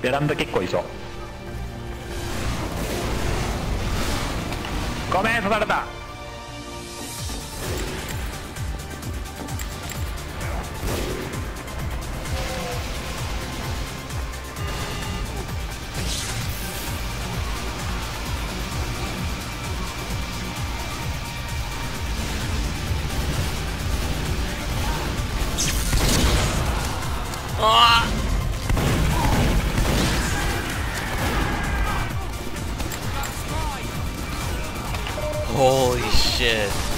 ベランダ結構いそうごめん刺された。Holy shit